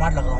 Smart लग रहा हूँ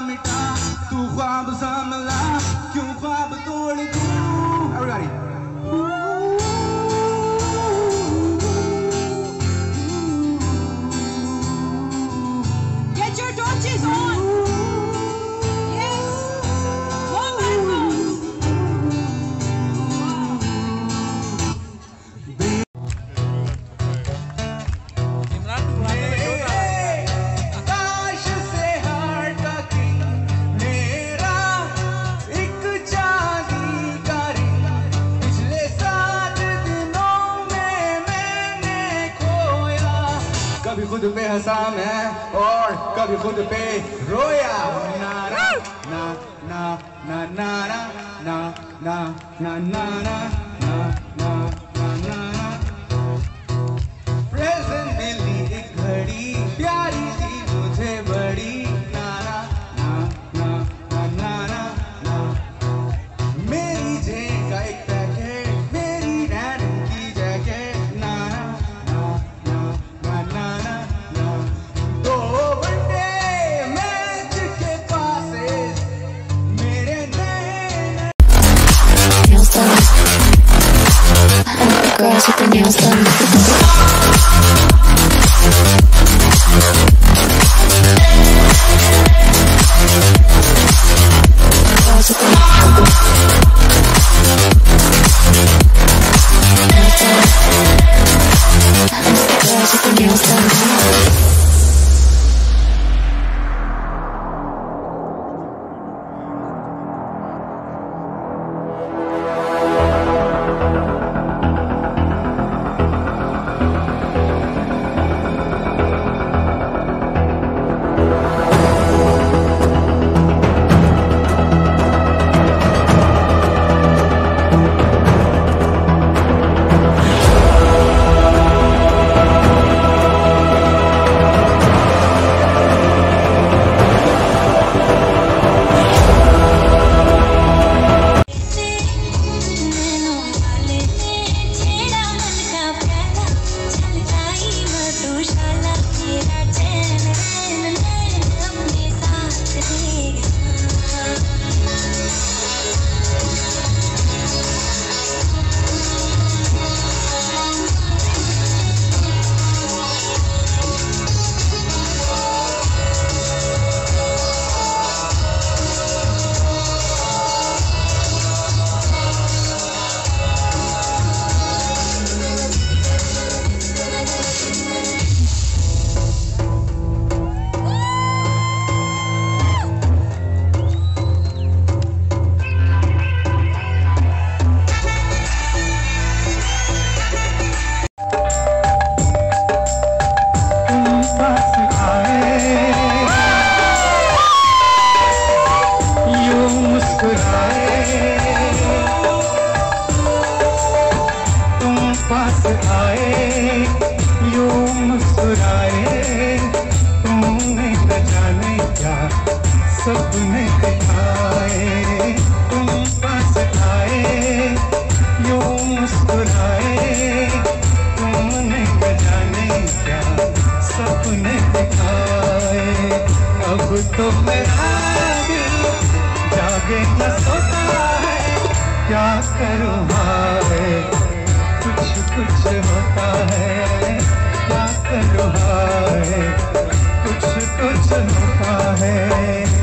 मिटा तू ख्वाब संभला क्यों खुद पे रोया। ना ना ना ना ना ना ना ना करूँ हाय कुछ कुछ होता है क्या करूँ हाय कुछ कुछ होता है।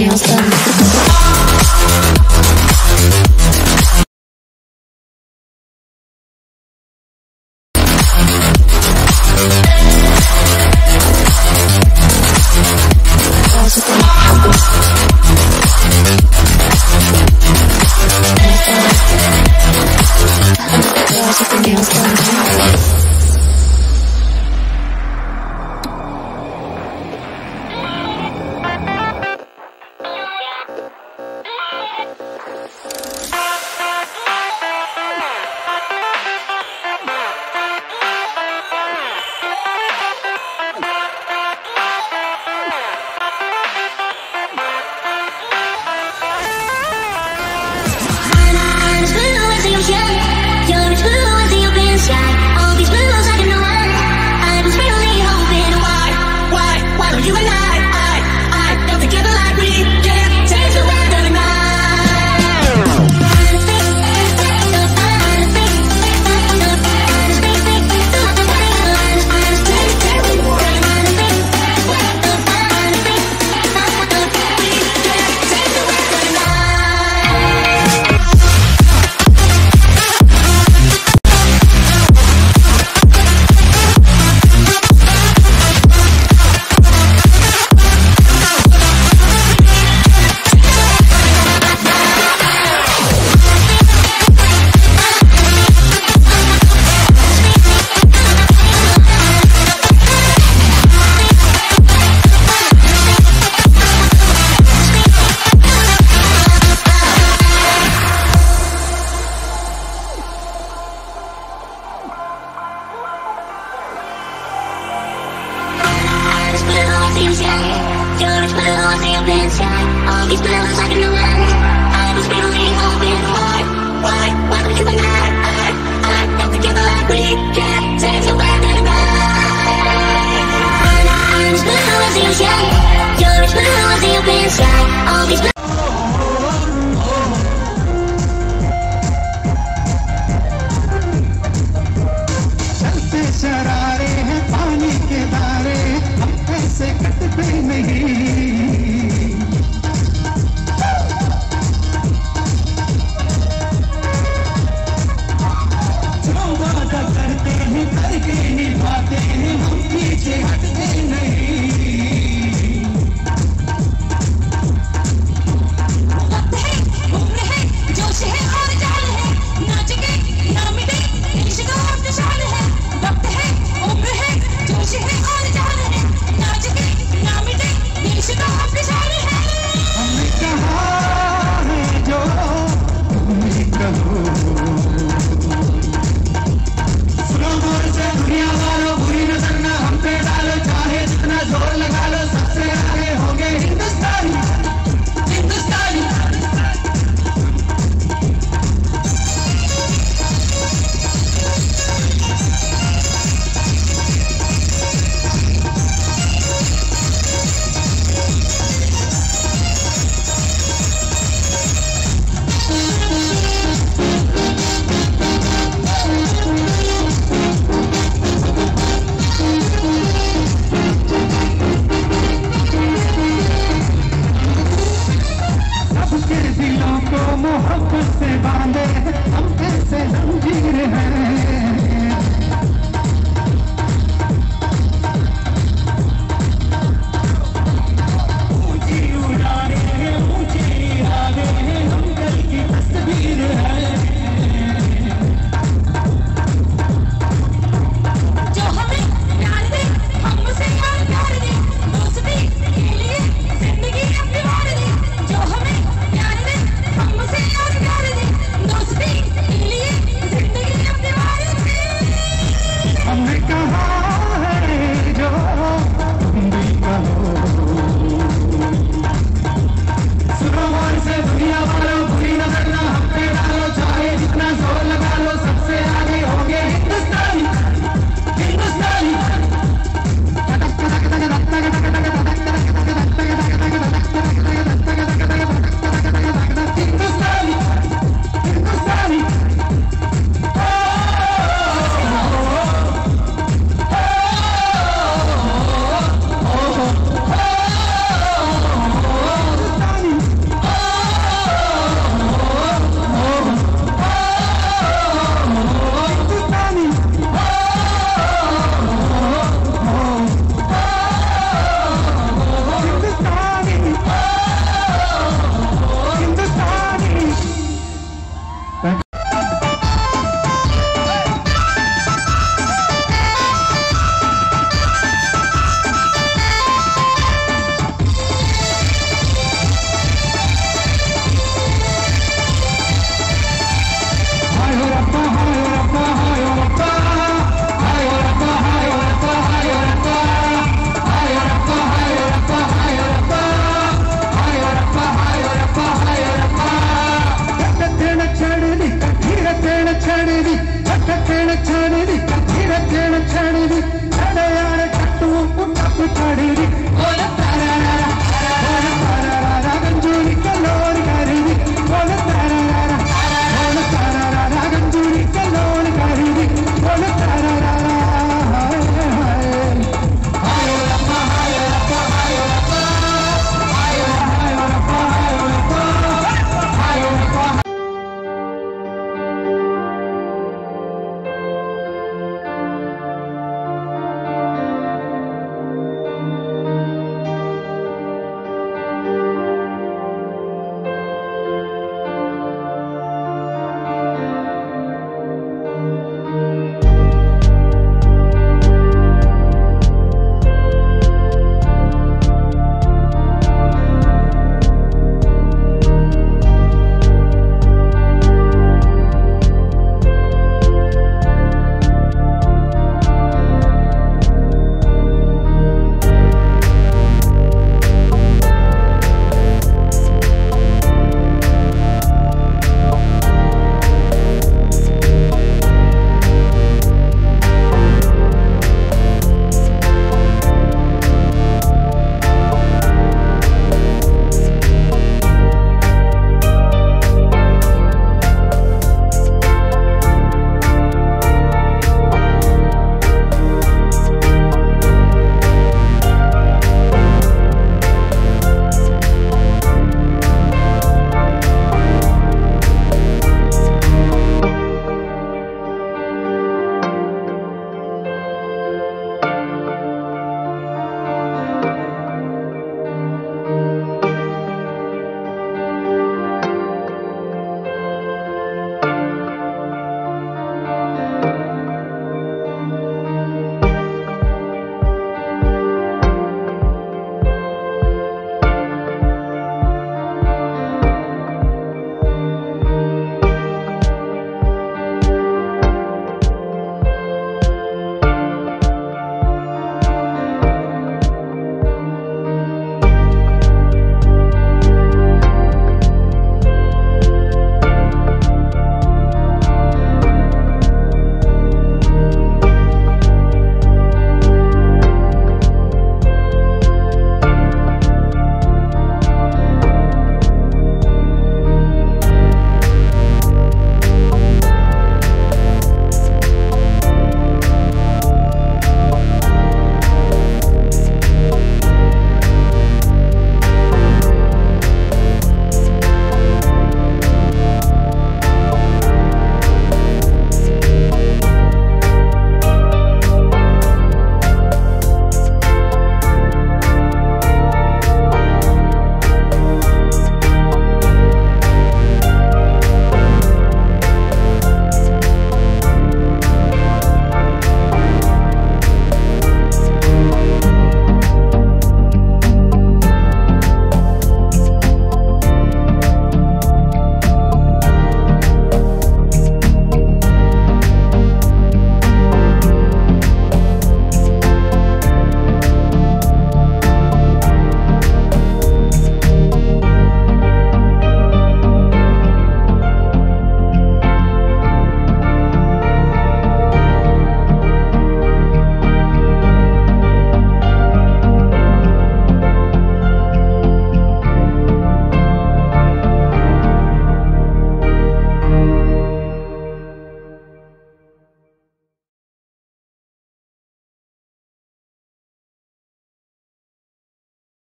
nails done. You're as blue as the open sky. All these. Come on.